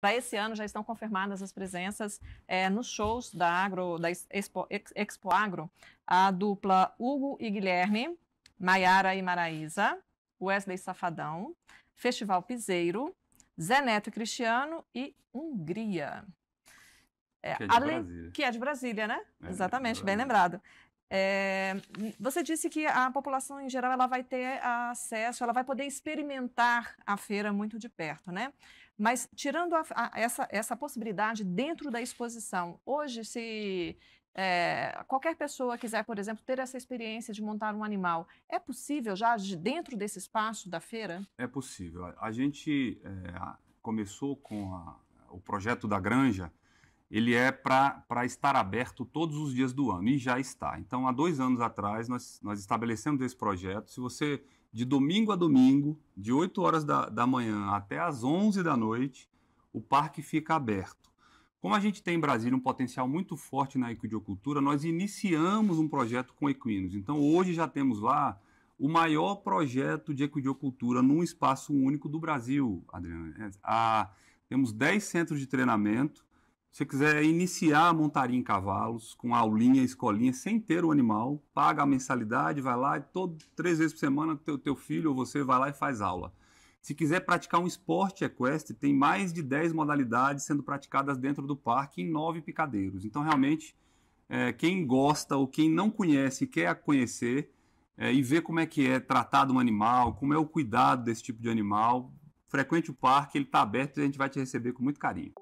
Para esse ano já estão confirmadas as presenças é, nos shows da Agro, da Expo, Expo Agro, a dupla Hugo e Guilherme, Maiara e Maraísa, Wesley Safadão, Festival Piseiro, Zé Neto e Cristiano e Hungria. É, que, é além, que é de Brasília, né? É, Exatamente, bem lembrado. É, você disse que a população em geral ela vai ter acesso, ela vai poder experimentar a feira muito de perto, né? Mas tirando a, a, essa, essa possibilidade dentro da exposição, hoje se é, qualquer pessoa quiser, por exemplo, ter essa experiência de montar um animal, é possível já de dentro desse espaço da feira? É possível. A gente é, começou com a, o projeto da granja, ele é para estar aberto todos os dias do ano, e já está. Então, há dois anos atrás, nós, nós estabelecemos esse projeto. Se você, de domingo a domingo, de 8 horas da, da manhã até as 11 da noite, o parque fica aberto. Como a gente tem em Brasília um potencial muito forte na equidiocultura, nós iniciamos um projeto com equinos. Então, hoje já temos lá o maior projeto de equidiocultura num espaço único do Brasil, Adriano. É, temos 10 centros de treinamento. Você quiser iniciar a montaria em cavalos, com aulinha, escolinha, sem ter o animal, paga a mensalidade, vai lá e todo, três vezes por semana teu, teu filho ou você vai lá e faz aula. Se quiser praticar um esporte equestre, tem mais de 10 modalidades sendo praticadas dentro do parque em nove picadeiros. Então, realmente, é, quem gosta ou quem não conhece e quer conhecer é, e ver como é que é tratado um animal, como é o cuidado desse tipo de animal, frequente o parque, ele está aberto e a gente vai te receber com muito carinho.